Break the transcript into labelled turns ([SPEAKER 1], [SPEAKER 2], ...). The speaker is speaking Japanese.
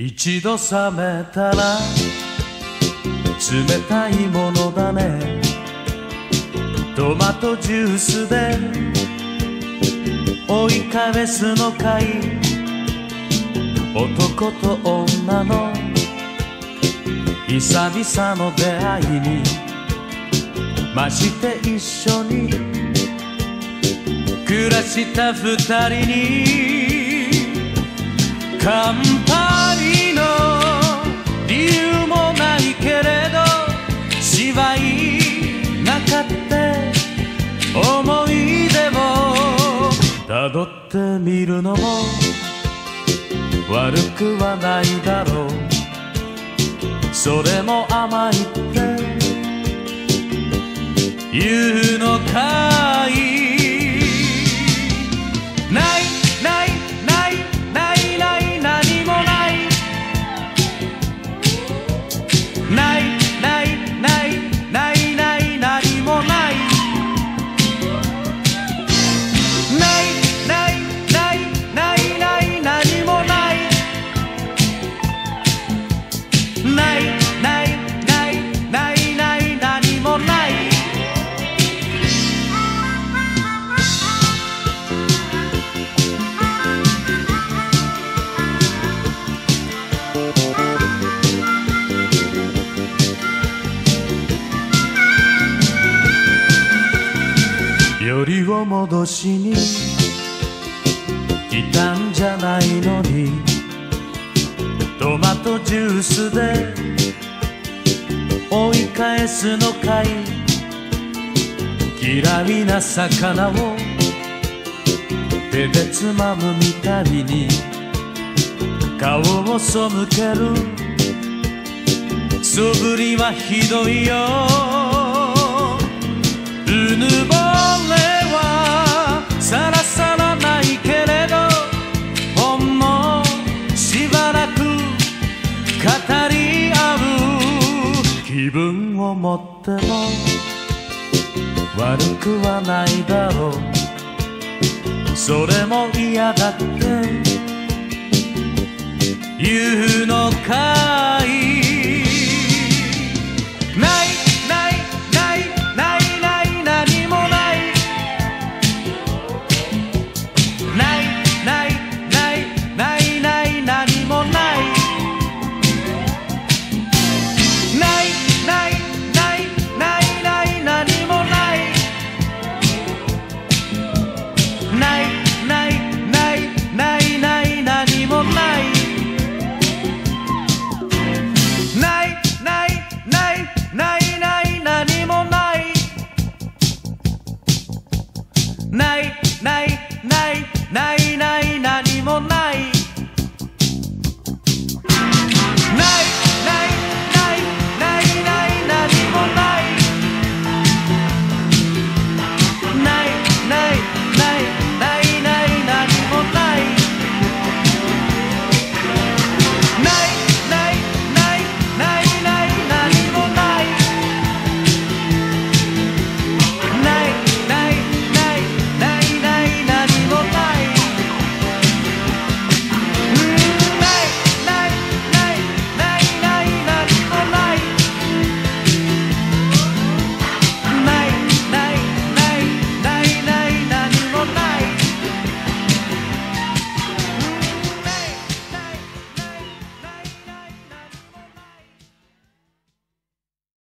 [SPEAKER 1] 一度冷めたら冷たいものだね。トマトジュースで追い返すのかい。男と女の久々の出会いにまして一緒に暮らした二人に乾杯。思い出をたどってみるのも悪くはないだろう。それも甘いって言うのかを戻しに。来たんじゃないのに。トマトジュースで。追い返すのかい。嫌いな魚を。手でつまむみたいに。顔を背ける。素振りはひどいよ。うぬぼ自分を持っても悪くはないだろう。それも嫌だって言うのか